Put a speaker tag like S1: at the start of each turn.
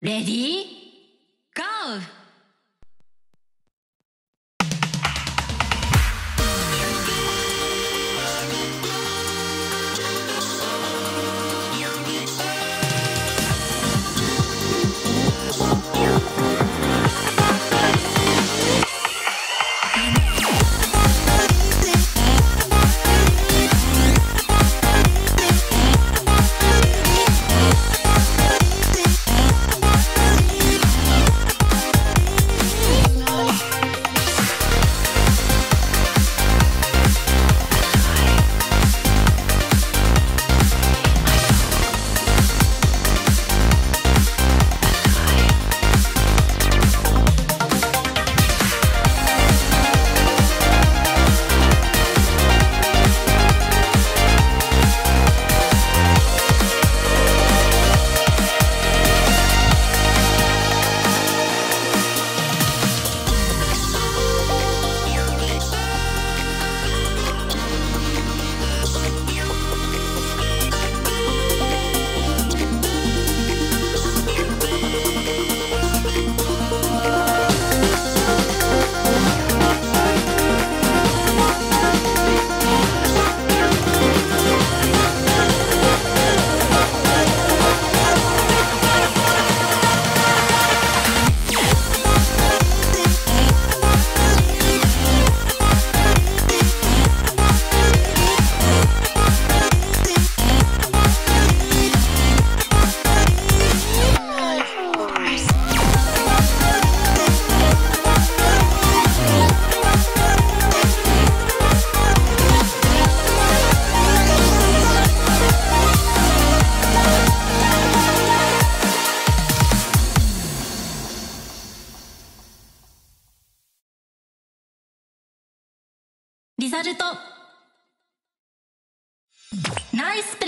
S1: レリザルト。ナイスプレイ。